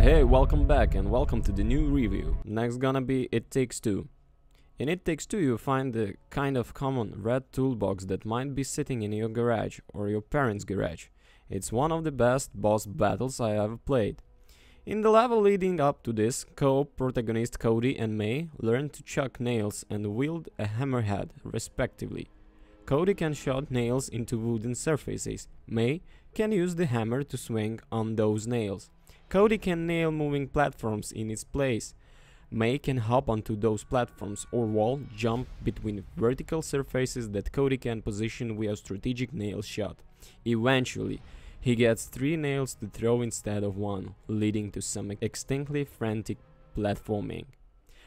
Hey, welcome back and welcome to the new review. Next gonna be It Takes Two. In It Takes Two you find the kind of common red toolbox that might be sitting in your garage or your parents' garage. It's one of the best boss battles I ever played. In the level leading up to this, co-op protagonist Cody and May learn to chuck nails and wield a hammerhead, respectively. Cody can shot nails into wooden surfaces. May can use the hammer to swing on those nails. Cody can nail moving platforms in its place. May can hop onto those platforms or wall jump between vertical surfaces that Cody can position with a strategic nail shot. Eventually, he gets three nails to throw instead of one, leading to some extinctly frantic platforming.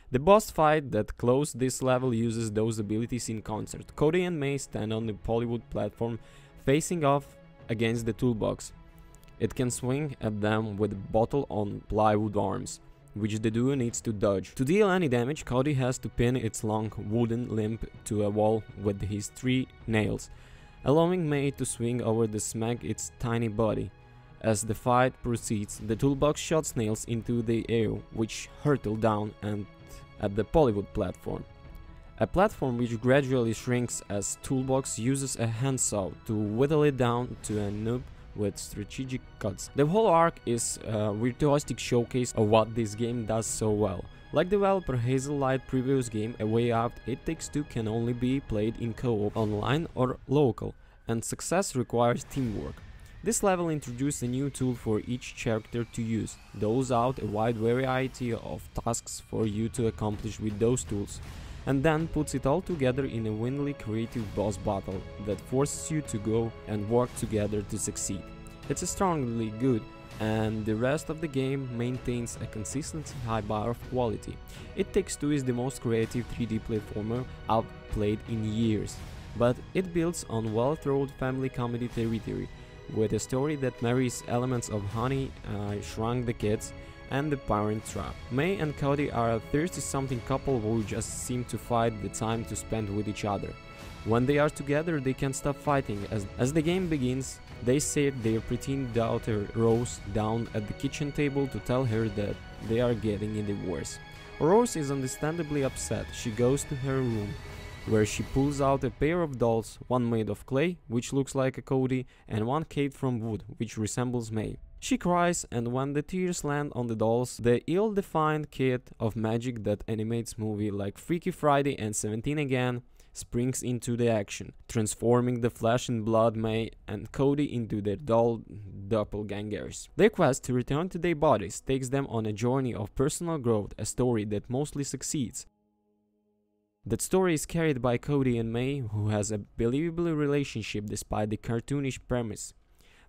The boss fight that closed this level uses those abilities in concert. Cody and May stand on the plywood platform facing off against the toolbox. It can swing at them with bottle on plywood arms, which the duo needs to dodge. To deal any damage, Cody has to pin its long wooden limb to a wall with his three nails, allowing May to swing over to smack its tiny body. As the fight proceeds, the toolbox shots nails into the air, which hurtle down and at the plywood platform. A platform which gradually shrinks as Toolbox uses a handsaw to whittle it down to a noob with strategic cuts. The whole arc is uh, a virtuosic showcase of what this game does so well. Like developer Hazelight previous game A Way Out, It Takes Two can only be played in co-op, online or local, and success requires teamwork. This level introduced a new tool for each character to use, doles out a wide variety of tasks for you to accomplish with those tools, and then puts it all together in a windly creative boss battle that forces you to go and work together to succeed. It's strongly good and the rest of the game maintains a consistently high bar of quality. It Takes Two is the most creative 3D platformer I've played in years, but it builds on well-thought family comedy territory with a story that marries elements of Honey, I uh, Shrunk the Kids and The Parent Trap. May and Cody are a 30-something couple who just seem to fight the time to spend with each other. When they are together, they can't stop fighting. As, as the game begins, they sit their preteen daughter Rose down at the kitchen table to tell her that they are getting a divorce. Rose is understandably upset. She goes to her room, where she pulls out a pair of dolls, one made of clay, which looks like a Cody, and one cake from wood, which resembles May. She cries, and when the tears land on the dolls, the ill-defined kid of magic that animates movie like Freaky Friday and 17 Again springs into the action, transforming the flesh and blood May and Cody into their doll doppelgangers. Their quest to return to their bodies takes them on a journey of personal growth, a story that mostly succeeds, that story is carried by Cody and May, who has a believable relationship despite the cartoonish premise.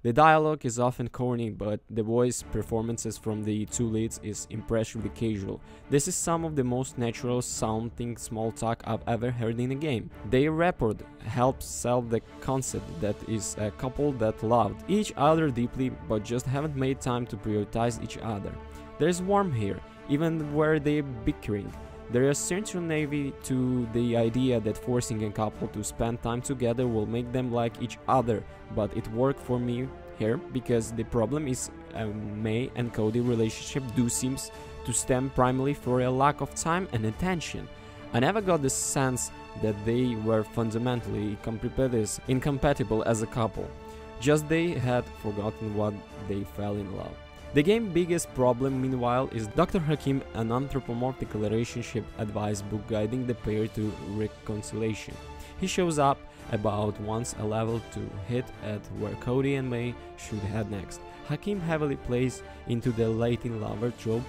The dialogue is often corny, but the voice performances from the two leads is impressively casual. This is some of the most natural sounding small talk I've ever heard in a game. Their rapport helps sell the concept that is a couple that loved each other deeply but just haven't made time to prioritize each other. There's warmth here, even where they're bickering. There is central navy to the idea that forcing a couple to spend time together will make them like each other, but it worked for me here because the problem is uh, May and Cody relationship do seems to stem primarily for a lack of time and attention. I never got the sense that they were fundamentally incompatible as a couple, just they had forgotten what they fell in love. The game's biggest problem, meanwhile, is Dr. Hakim, an anthropomorphic relationship advice book guiding the pair to reconciliation. He shows up about once a level to hit at where Cody and May should head next. Hakim heavily plays into the Latin lover trope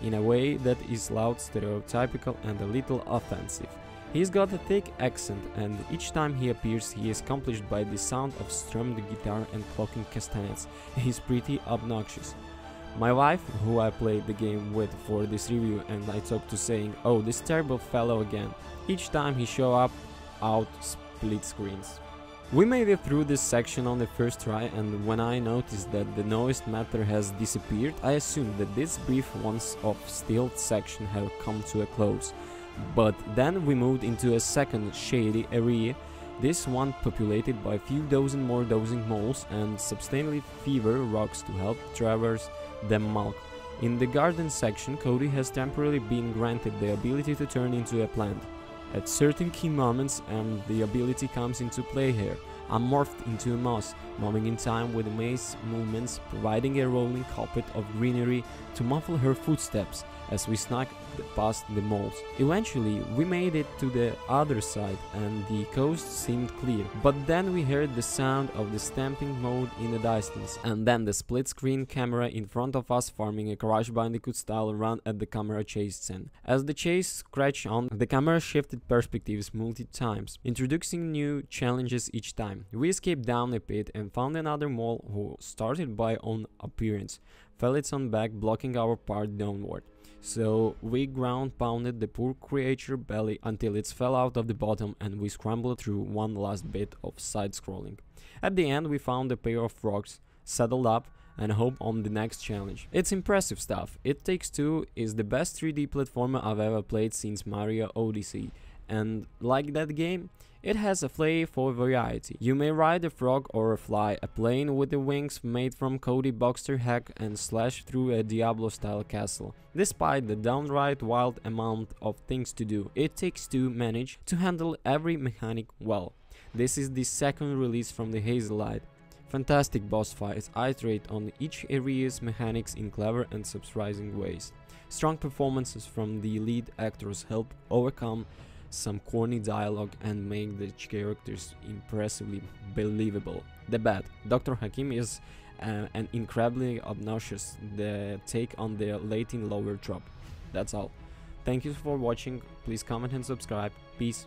in a way that is loud, stereotypical, and a little offensive. He's got a thick accent, and each time he appears, he is accomplished by the sound of strummed guitar and clocking castanets. He's pretty obnoxious. My wife, who I played the game with for this review and I talked to saying, oh this terrible fellow again, each time he show up out split screens. We made it through this section on the first try and when I noticed that the noise matter has disappeared, I assumed that this brief once of stealth section had come to a close. But then we moved into a second shady area this one populated by a few dozen more dozing moles and substantially fewer rocks to help traverse them mulk. In the garden section, Cody has temporarily been granted the ability to turn into a plant. At certain key moments, and the ability comes into play here. I'm morphed into a moss, moving in time with May's movements, providing a rolling carpet of greenery to muffle her footsteps as we snuck past the moles. Eventually, we made it to the other side and the coast seemed clear, but then we heard the sound of the stamping mode in the distance, and then the split screen camera in front of us forming a Crash Bandicoot style run at the camera chase scene. As the chase scratched on, the camera shifted perspectives multi times, introducing new challenges each time. We escaped down a pit and found another mole who started by own appearance, fell its own back blocking our path downward. So we ground pounded the poor creature belly until it fell out of the bottom and we scrambled through one last bit of side scrolling. At the end we found a pair of rocks, settled up and hope on the next challenge. It's impressive stuff. It Takes Two is the best 3D platformer I've ever played since Mario Odyssey and like that game, it has a flavor for variety. You may ride a frog or a fly, a plane with the wings made from Cody Boxster hack and slash through a Diablo-style castle. Despite the downright wild amount of things to do, It Takes Two manage to handle every mechanic well. This is the second release from the Hazelight. Fantastic boss fights iterate on each area's mechanics in clever and surprising ways. Strong performances from the lead actors help overcome some corny dialogue and make the characters impressively believable. The bad. Dr. Hakim is uh, an incredibly obnoxious the take on the Latin lower drop. That's all. Thank you for watching, please comment and subscribe, peace.